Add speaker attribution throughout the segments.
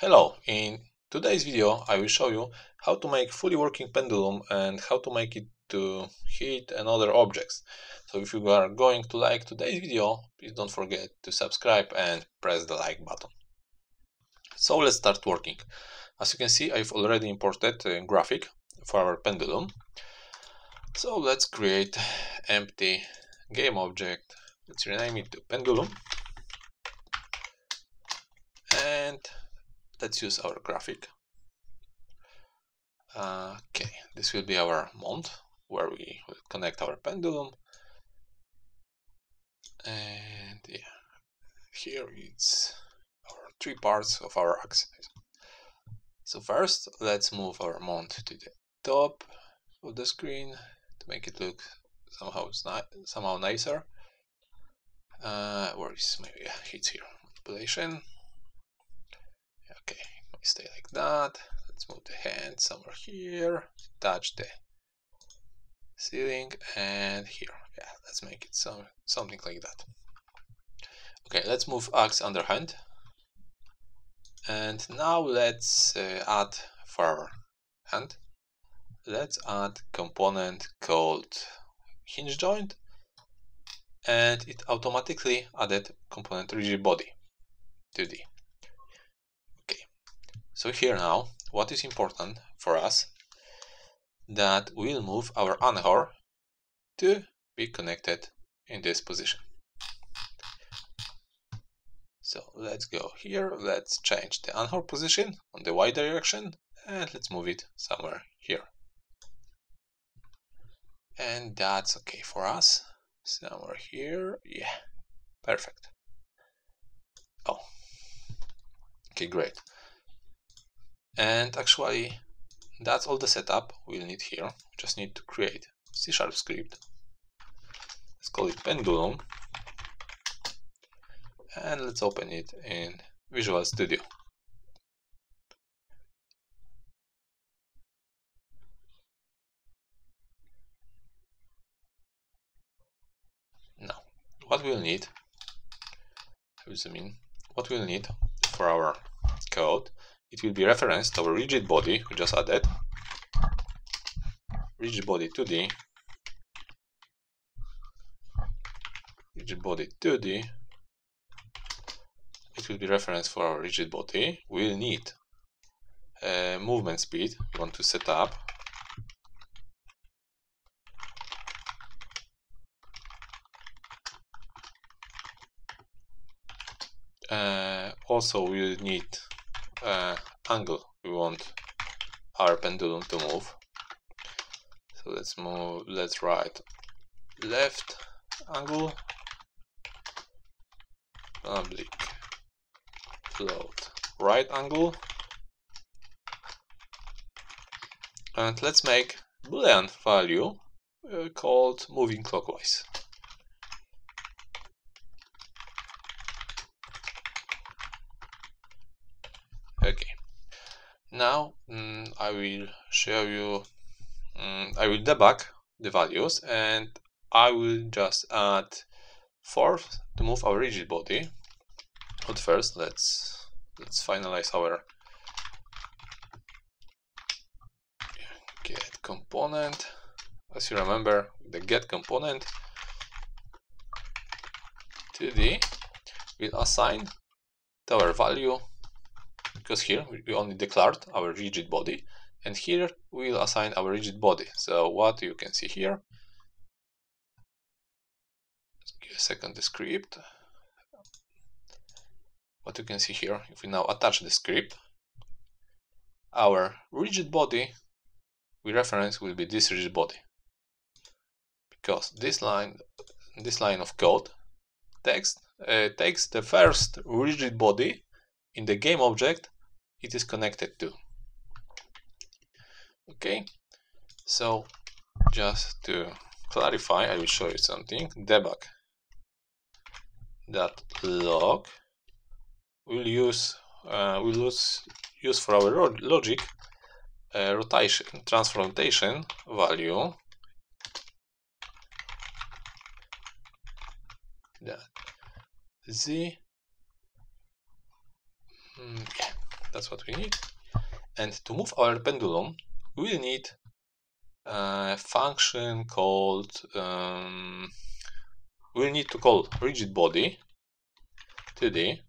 Speaker 1: Hello, in today's video I will show you how to make fully working pendulum and how to make it to hit and other objects. So if you are going to like today's video, please don't forget to subscribe and press the like button. So let's start working. As you can see I've already imported a graphic for our pendulum. So let's create empty game object. Let's rename it to pendulum. And let's use our graphic. Okay, this will be our mount where we will connect our pendulum. And yeah, here it's our three parts of our axis. So first, let's move our mount to the top of the screen to make it look somehow somehow nicer. Uh, where is maybe yeah, it's here manipulation stay like that. Let's move the hand somewhere here, touch the ceiling and here. Yeah, let's make it some something like that. Okay, let's move axe underhand. And now let's uh, add our hand. Let's add component called hinge joint and it automatically added component rigid body 2D. So here now, what is important for us, that we'll move our anchor to be connected in this position. So let's go here, let's change the anchor position on the y direction and let's move it somewhere here. And that's okay for us. Somewhere here, yeah, perfect. Oh, okay, great. And actually, that's all the setup we'll need here. We just need to create C Sharp script. Let's call it pendulum. And let's open it in Visual Studio. Now, what we'll need, I will zoom in, what we'll need for our code it will be referenced to our rigid body we just added. Rigid body 2D rigid body 2D it will be referenced for our rigid body. We'll need a movement speed. We want to set up. Uh, also we'll need uh, angle we want our pendulum to move. So let's move, let's write left angle, oblique, float, right angle, and let's make boolean value uh, called moving clockwise. okay now mm, I will show you mm, I will debug the values and I will just add force to move our rigid body. But first let's let's finalize our get component. As you remember the get component to the will assign to our value because here we only declared our rigid body and here we'll assign our rigid body. So what you can see here, second the script. What you can see here, if we now attach the script, our rigid body we reference will be this rigid body because this line this line of code text uh, takes the first rigid body in the game object it is connected to. Okay, so just to clarify, I will show you something. Debug that log will use uh, will use use for our logic uh, rotation transform rotation value that z that's what we need. And to move our pendulum, we will need a function called, um, we'll need to call rigid body 2D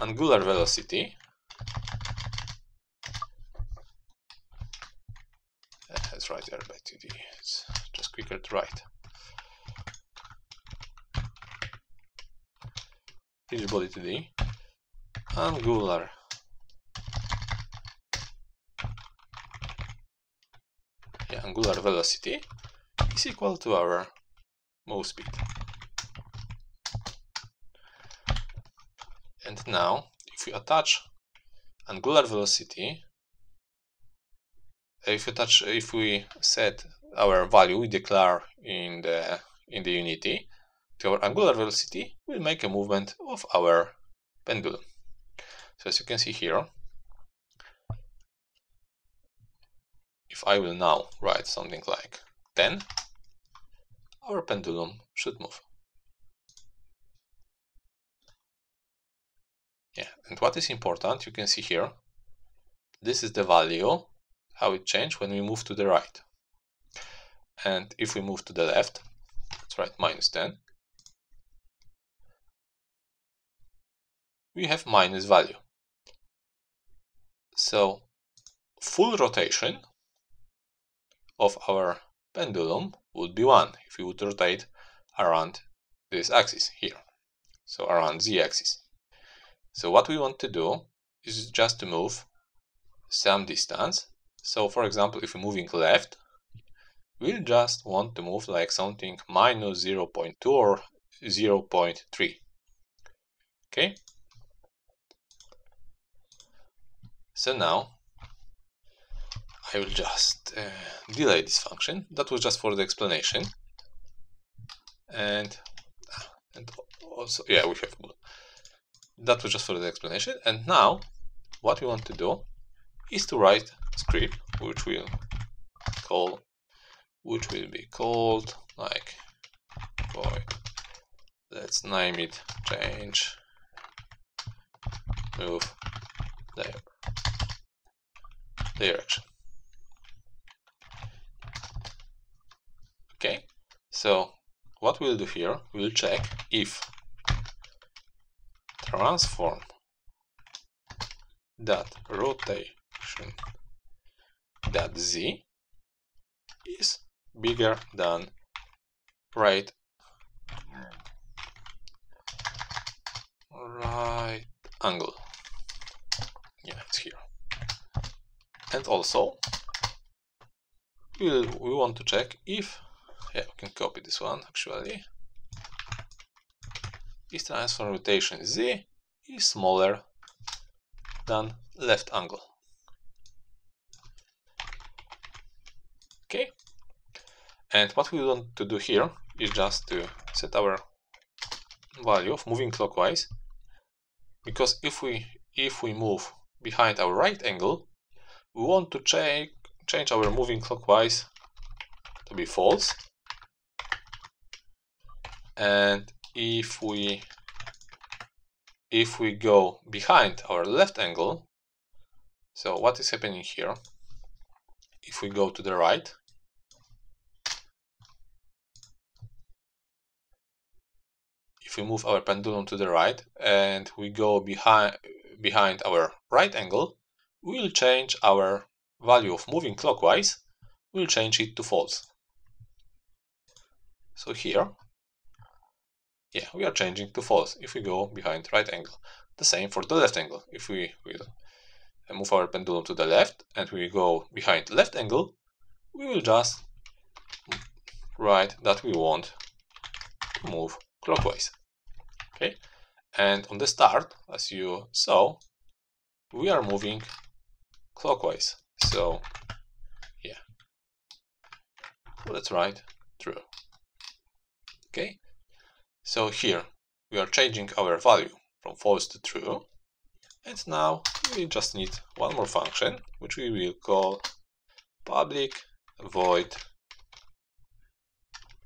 Speaker 1: angular velocity Let's write there by 2D. It's just quicker to write. Rigid body 2D. Angular. Yeah, angular velocity is equal to our move speed. And now, if we attach angular velocity if we touch if we set our value we declare in the in the unity to our angular velocity we'll make a movement of our pendulum so as you can see here if I will now write something like 10 our pendulum should move yeah and what is important you can see here this is the value how it changed when we move to the right. And if we move to the left, let's write minus 10, we have minus value. So full rotation of our pendulum would be 1 if we would rotate around this axis here, so around z axis. So what we want to do is just to move some distance so for example, if we're moving left, we'll just want to move like something minus 0.2 or 0.3. Okay. So now I will just uh, delay this function. That was just for the explanation. And and also yeah we have that was just for the explanation. And now what we want to do is to write script which will call which will be called like void let's name it change move there direction okay so what we'll do here we'll check if transform that rotation that z is bigger than right right angle. Yeah it's here and also we'll, we want to check if yeah we can copy this one actually. Is transform rotation z is smaller than left angle. Okay. And what we want to do here is just to set our value of moving clockwise. Because if we if we move behind our right angle we want to change change our moving clockwise to be false. And if we if we go behind our left angle so what is happening here? If we go to the right if we move our pendulum to the right and we go behind behind our right angle, we'll change our value of moving clockwise, we'll change it to false. So here, yeah, we are changing to false if we go behind right angle. The same for the left angle. If we will move our pendulum to the left and we go behind left angle, we will just write that we want to move clockwise okay and on the start as you saw we are moving clockwise. So yeah. Let's write true okay. So here we are changing our value from false to true. And now we just need one more function which we will call public void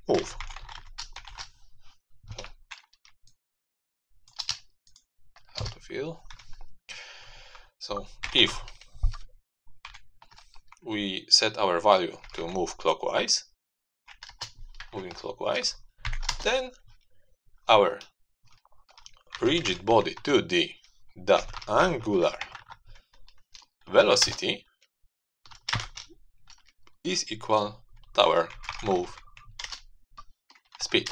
Speaker 1: move. How to feel So if we set our value to move clockwise, moving clockwise, then our rigid body 2D dot angular velocity is equal to our move speed.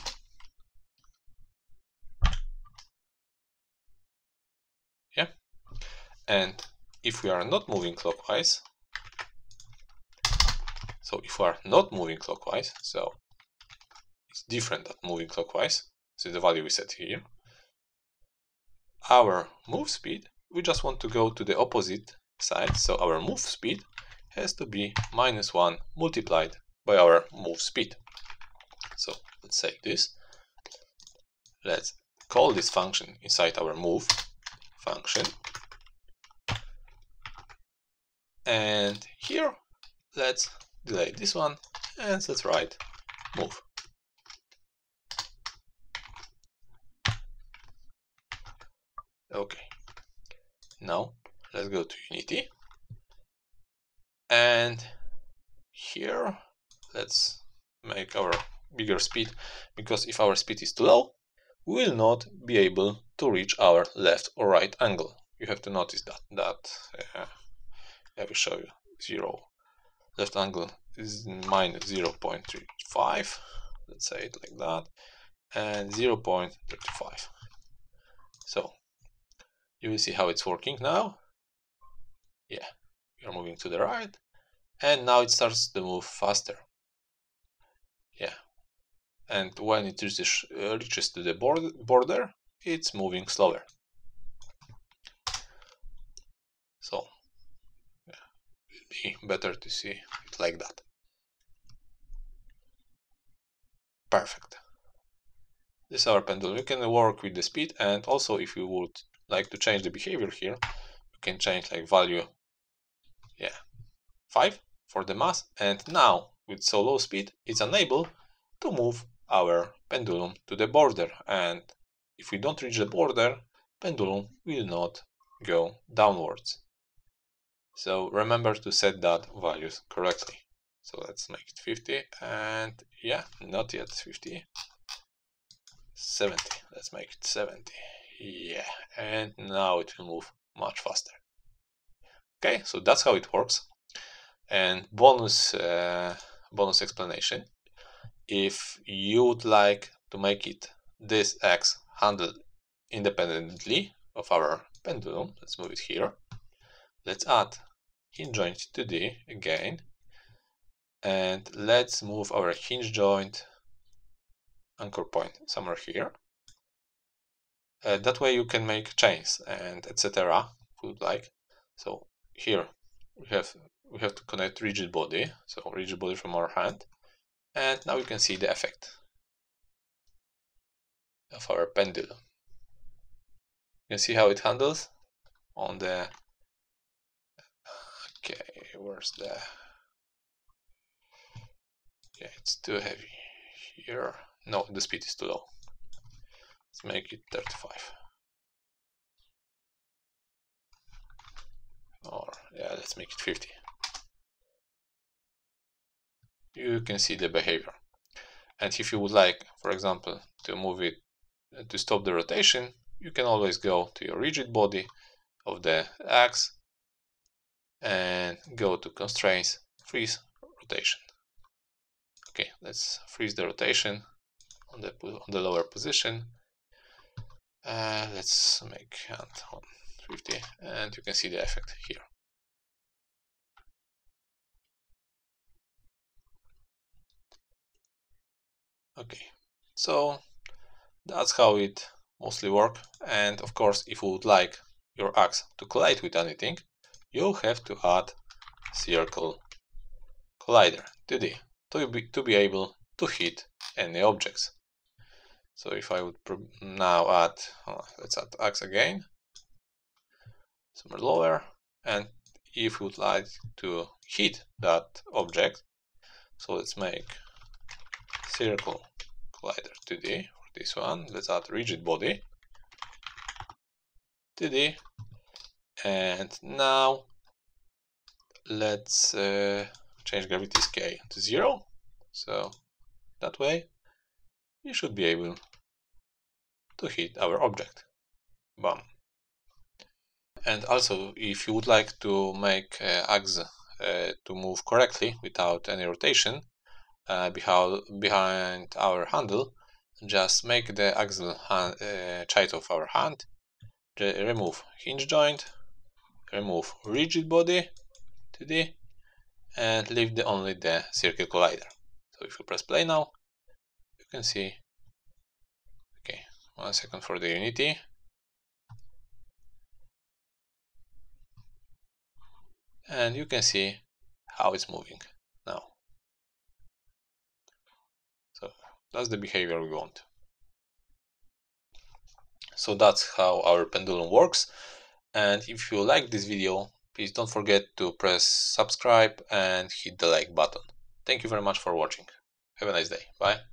Speaker 1: Yeah, and if we are not moving clockwise, so if we are not moving clockwise, so it's different than moving clockwise, so the value we set here, our move speed, we just want to go to the opposite side, so our move speed has to be minus 1 multiplied by our move speed. So let's say this. Let's call this function inside our move function. And here, let's delete this one and let's write move. Okay. Now let's go to Unity. And here let's make our bigger speed because if our speed is too low, we will not be able to reach our left or right angle. You have to notice that that uh, I will show you zero left angle is minus 0.35 let's say it like that. And 0.35 so you will see how it's working now. Yeah we are moving to the right. And now it starts to move faster. Yeah. And when it reaches, uh, reaches to the border, it's moving slower. So be better to see it like that. Perfect. This is our pendulum. You can work with the speed and also if you would like to change the behavior here you can change like value yeah 5 for the mass and now with so low speed it's unable to move our pendulum to the border and if we don't reach the border pendulum will not go downwards so remember to set that values correctly. So let's make it 50 and yeah not yet 50 70 let's make it 70 yeah and now it will move much faster. Okay so that's how it works. And bonus uh, bonus explanation. If you would like to make it this x handle independently of our pendulum let's move it here let's add hinge joint 2D again and let's move our hinge joint anchor point somewhere here uh, that way you can make chains and etc if you would like so here we have we have to connect rigid body, so rigid body from our hand, and now you can see the effect of our pendulum. You can see how it handles on the, okay, where's the, yeah, it's too heavy here, no, the speed is too low, let's make it 35. Or, yeah, let's make it 50 you can see the behavior. And if you would like, for example, to move it to stop the rotation, you can always go to your rigid body of the axe and go to constraints, freeze rotation. Okay, let's freeze the rotation on the on the lower position. Uh, let's make hand on 50 and you can see the effect here. Okay, so that's how it mostly work. And of course, if you would like your axe to collide with anything, you have to add circle collider 2D to be, to be able to hit any objects. So if I would now add, let's add axe again, somewhere lower, and if you would like to hit that object, so let's make circle collider 2D for this one. Let's add rigid body 2D And now let's uh, change gravity scale to zero. So that way you should be able to hit our object. Bam. And also, if you would like to make uh, axe uh, to move correctly without any rotation uh, behind our handle, just make the axle hand, uh, of our hand, remove hinge joint, remove rigid body 2D, and leave the, only the circle collider. So if you press play now, you can see, okay, one second for the Unity. And you can see how it's moving now. So that's the behavior we want. So that's how our pendulum works. And if you like this video, please don't forget to press subscribe and hit the like button. Thank you very much for watching. Have a nice day. Bye.